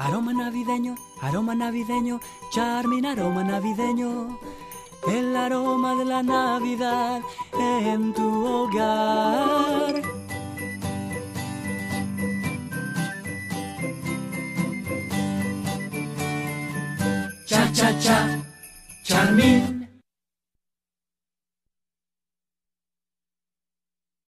Aroma navideño, aroma navideño, charmin aroma navideño. El aroma de la Navidad en tu hogar. Cha cha cha, charmin.